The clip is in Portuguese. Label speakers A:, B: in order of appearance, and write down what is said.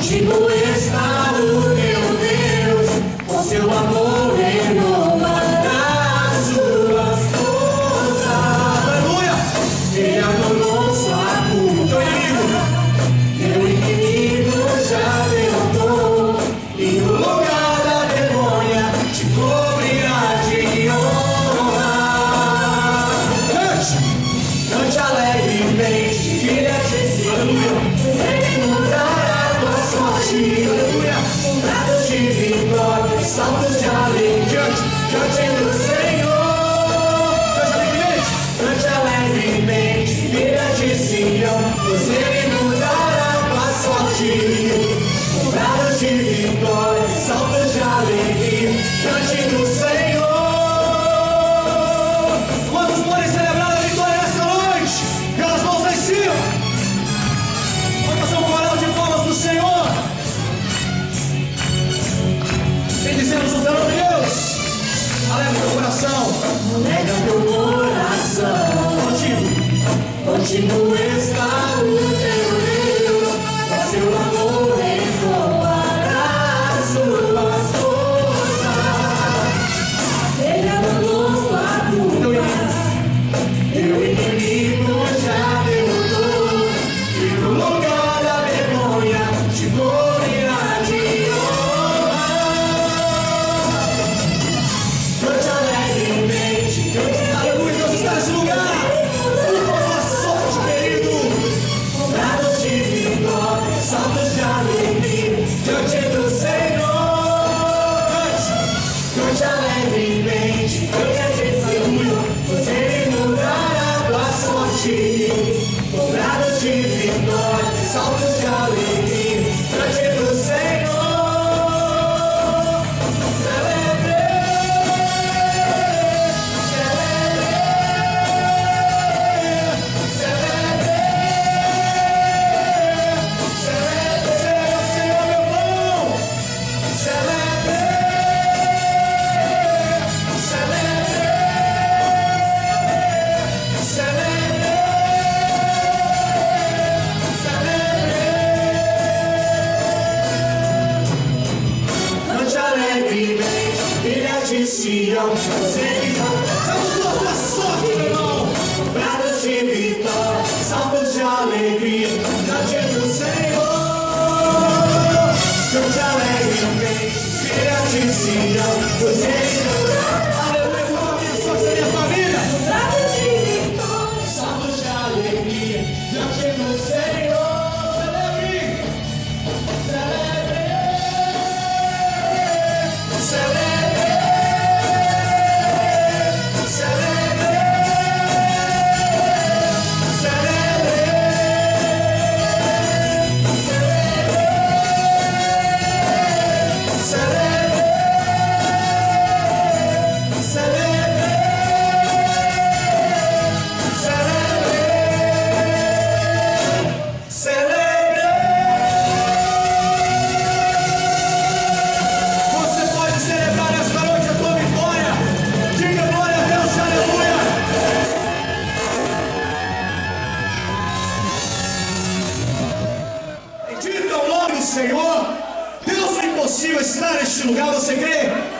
A: Contigo está o meu Deus, com seu amor. Você mudará a sorte, mudará de vitória, salvas de alegria, diante do Senhor.
B: Quantos podem celebrar a vitória esta noite? Pelas mãos em cima. Vamos fazer uma coral de palmas do Senhor. Bendizemos o então, Deus, alegra o coração.
A: Alegra teu coração. Continua, continua estar. Salve de alegria. Sião, Sião. Senhor.
B: Deus foi impossível está neste lugar, você crê?